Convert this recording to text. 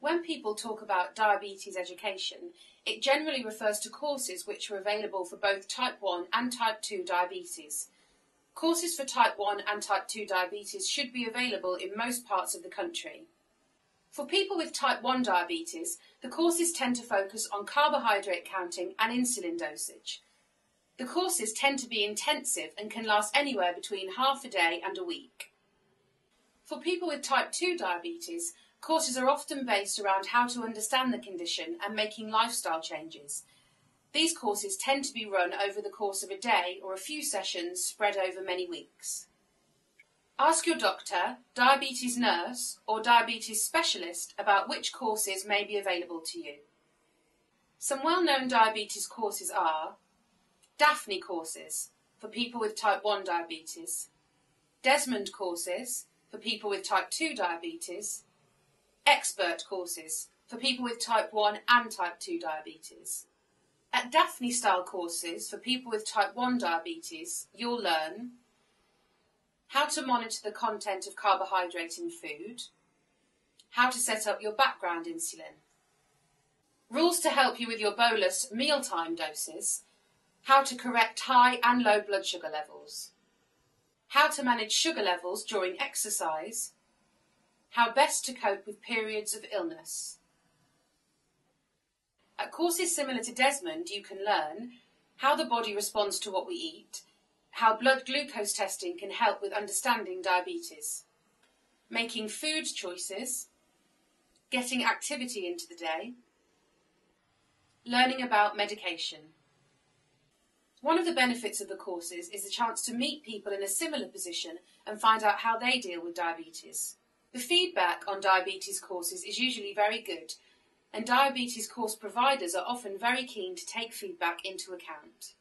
When people talk about diabetes education, it generally refers to courses which are available for both type 1 and type 2 diabetes. Courses for type 1 and type 2 diabetes should be available in most parts of the country. For people with type 1 diabetes, the courses tend to focus on carbohydrate counting and insulin dosage. The courses tend to be intensive and can last anywhere between half a day and a week. For people with type 2 diabetes, courses are often based around how to understand the condition and making lifestyle changes. These courses tend to be run over the course of a day or a few sessions spread over many weeks. Ask your doctor, diabetes nurse, or diabetes specialist about which courses may be available to you. Some well known diabetes courses are DAFNE courses for people with type 1 diabetes, Desmond courses for people with type 2 diabetes, X-PERT courses for people with type 1 and type 2 diabetes. At DAFNE style courses for people with type 1 diabetes, you'll learn how to monitor the content of carbohydrate in food, how to set up your background insulin, rules to help you with your bolus mealtime doses, how to correct high and low blood sugar levels, how to manage sugar levels during exercise, how best to cope with periods of illness. At courses similar to Desmond, you can learn how the body responds to what we eat, how blood glucose testing can help with understanding diabetes, making food choices, getting activity into the day, learning about medication. One of the benefits of the courses is the chance to meet people in a similar position and find out how they deal with diabetes. The feedback on diabetes courses is usually very good, and diabetes course providers are often very keen to take feedback into account.